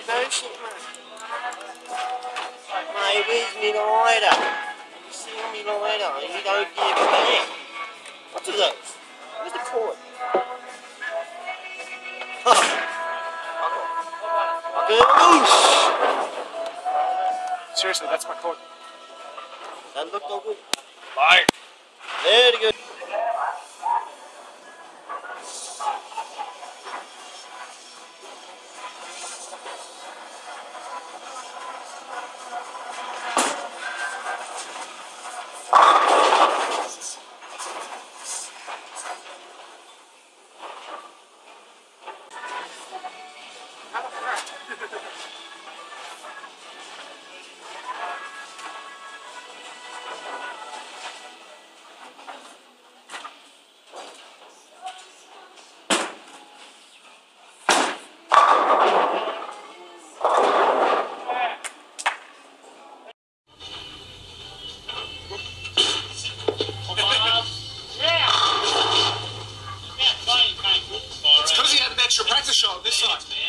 conversing, man. Mate, where's me lighter? You see me lighter and you don't give me back. What's are those? Where's the cord? Seriously, that's my cord. That looked no good. Bye. the shot, this side.